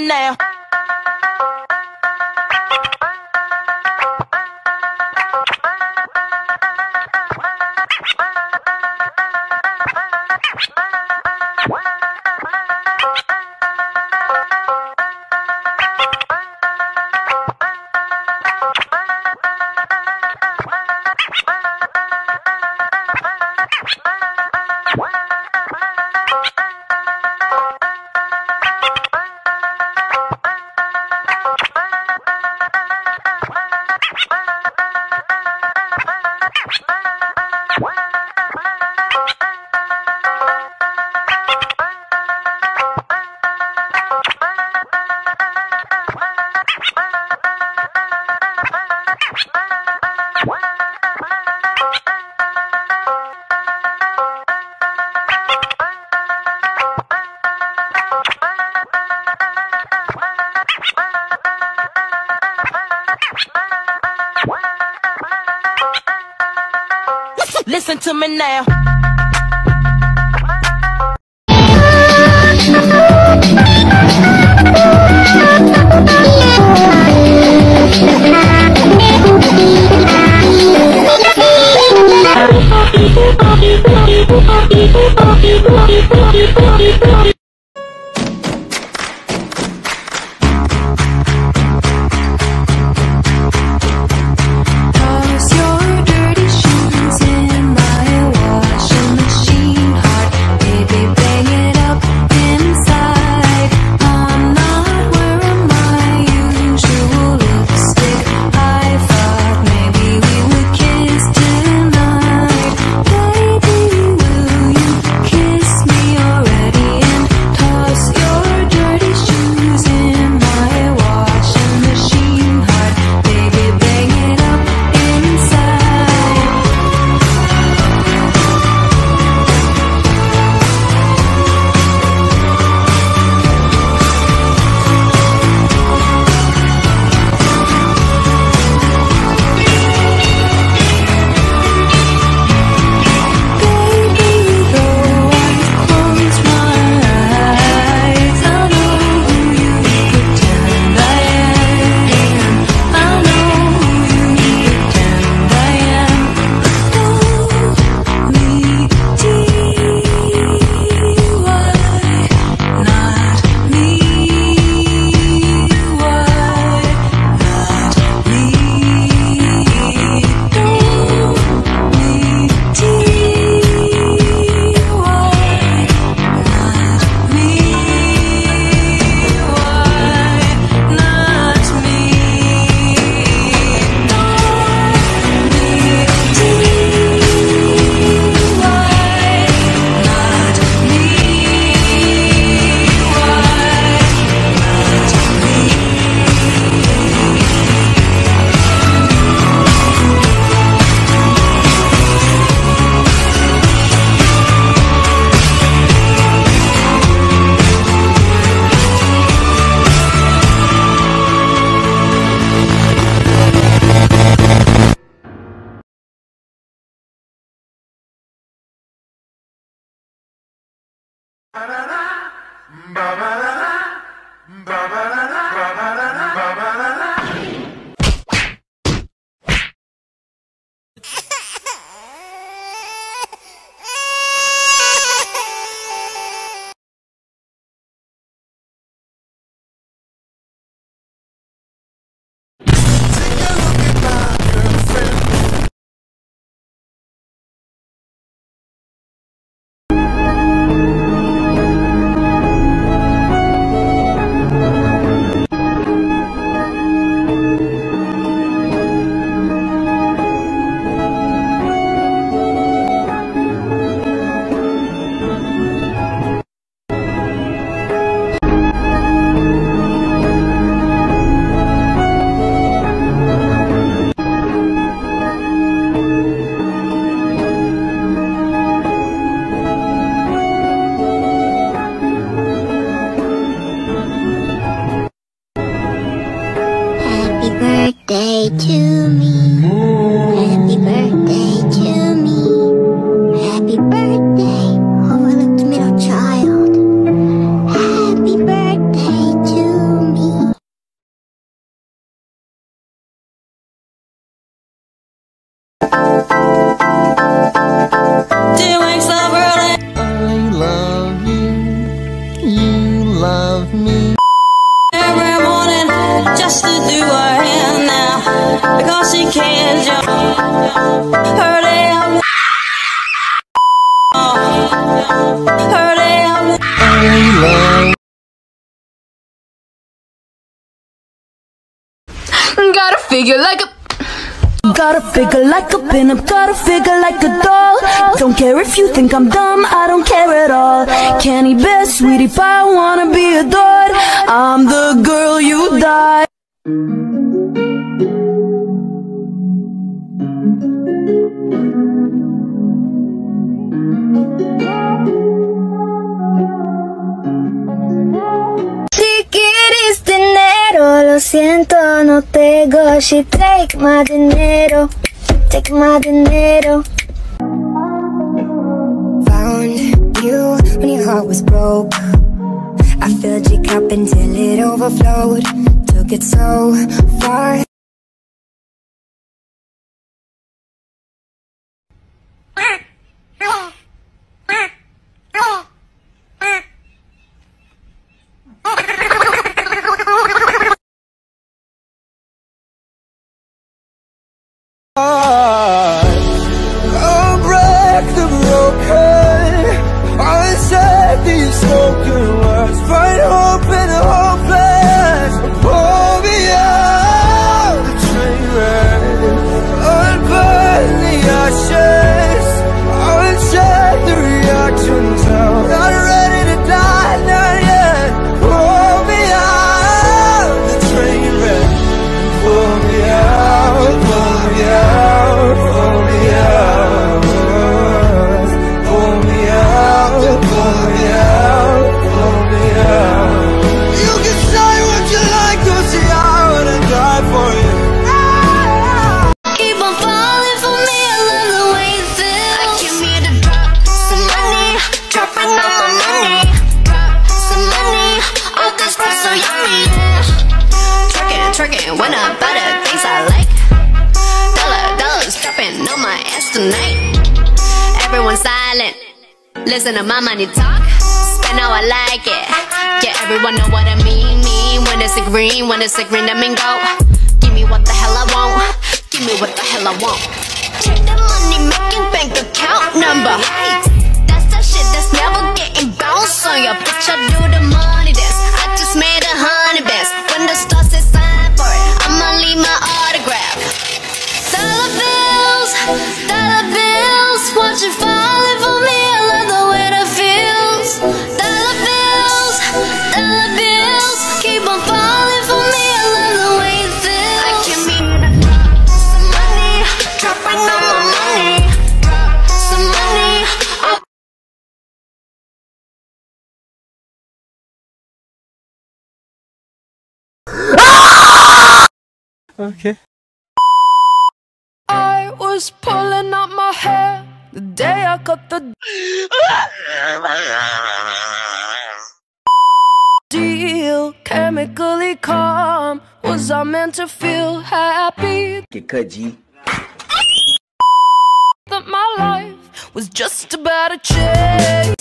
Now. To me now. day too. Figure like a. Gotta figure like a pin-up, gotta figure like a doll. Don't care if you think I'm dumb, I don't care at all. Candy best, sweetie pie, wanna be adored. I'm the girl you die. She take my dinero, take my dinero. Found you when your heart was broke. I filled your cup until it overflowed. Took it so far. I'll Twerking, when I buy the things I like. Dollar, dollars dropping on my ass tonight. Everyone silent, listen to my money talk. Spend how I like it. Yeah, everyone know what I mean. Mean when it's a green, when it's a green, I mean go. I was pulling out my hair the day I cut the deal. Chemically calm. Was I meant to feel happy that my life was just about to change?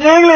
Hallelujah.